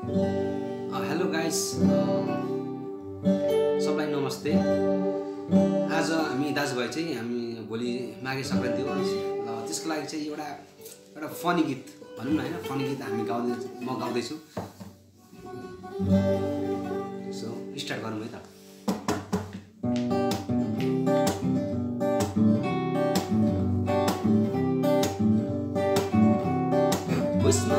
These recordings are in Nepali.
हेलो गाइस सबलाई नमस्ते। आज हामी दाजुभाइ चाहिँ हामी भोलि माघे सङ्क्रान्ति हो। र त्यसको लागि चाहिँ एउटा एउटा फनी गीत भनौँ न होइन? फनी गीत हामी गाउँदै म गाउँदैछु। सो स्टार्ट गरौँ है त। Pusma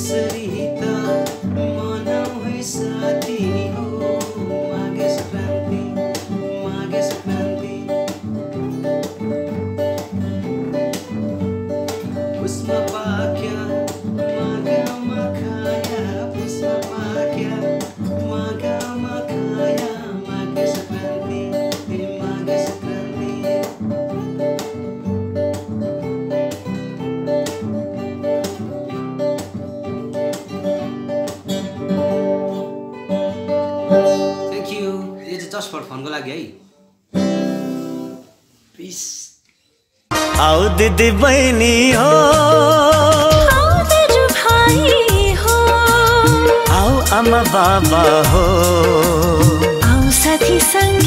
यसरी त मनाउ है जस्ट फर फनको लागि है। आओ दिदी बहिनी हो। आऊ आमा बाबा हो। आऊ साथी सँग